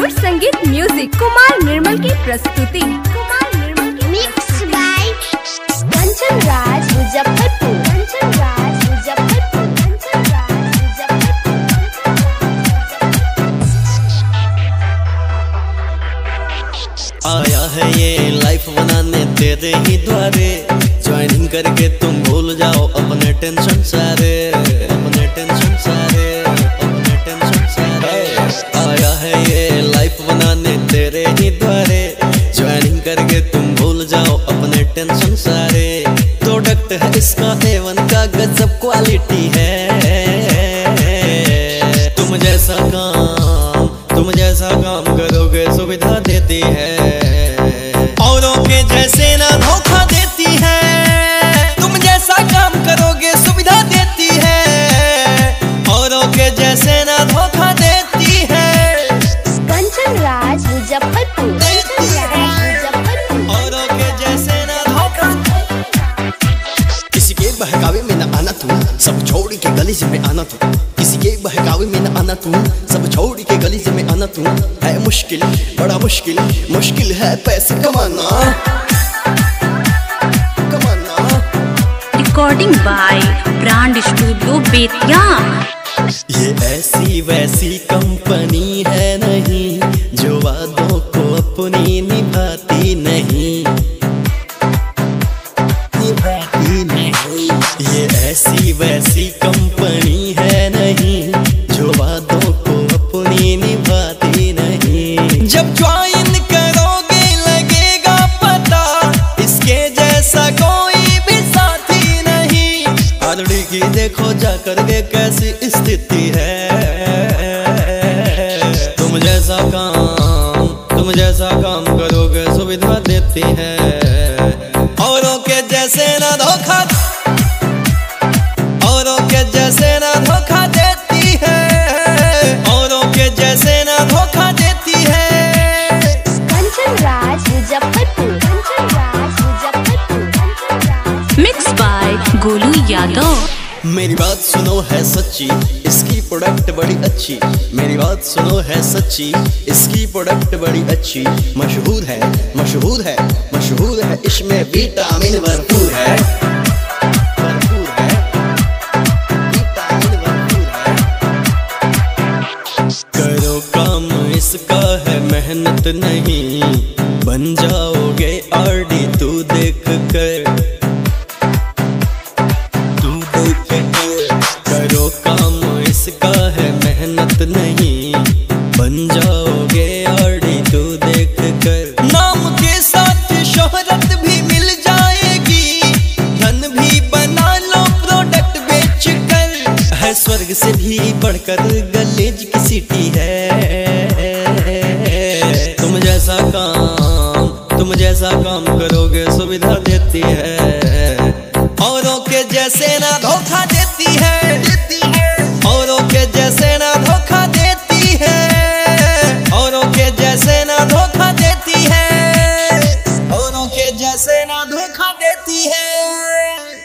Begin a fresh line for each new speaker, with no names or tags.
सुर संगीत म्यूज़िक कुमार निर्मल की प्रस्तुति। कुमार निर्मल की
मिक्स बाय कंचन राज मुजफ्फरपुर। कंचन राज मुजफ्फरपुर।
आया है ये लाइफ बनाने तेरे ही द्वारे। ज्वाइनिंग करके तुम भूल जाओ अपने टेंशन सारे। द्वारे ज्वाइनिंग करके तुम भूल जाओ अपने टेंशन सारे। प्रोडक्ट है इसका एवन का गजब क्वालिटी है। तुम जैसा काम, तुम जैसा काम करोगे सुविधा देती है। औरों के जैसे
बहकावे में न आना तू। सब छोड़ के गली से में आना तू। किसी के बहकावे में न आना तू। सब छोड़ के गली से में आना तू। है मुश्किल बड़ा मुश्किल मुश्किल है पैसे कमाना। कमाना।
Recording by brand studio Bettiah
ये ऐसी वैसी कंपनी है नहीं जो वादों को अपनी देखो जाकर के कैसी स्थिति है? तुम जैसा काम तुम जैसा काम करोगे सुविधा देती है। औरों के जैसे ना धोखा औरों के जैसे ना धोखा देती है। औरों के जैसे ना धोखा देती है।
Kanchan Raj Muzaffarpur
mix by Golu Yadav.
मेरी बात सुनो, है सच्ची, इसकी प्रोडक्ट बड़ी अच्छी। मेरी बात सुनो, है सच्ची, इसकी प्रोडक्ट बड़ी अच्छी। मशहूर है मशहूर है मशहूर है, इसमें विटामिन भरपूर है।
करो काम, इसका है मेहनत नहीं। बन जाओगे आरडी है, स्वर्ग से भी बढ़कर गलेज की सिटी है। तुम जैसा काम, तुम जैसा काम करोगे, सुविधा देती है। औरों के जैसे ना धोखा है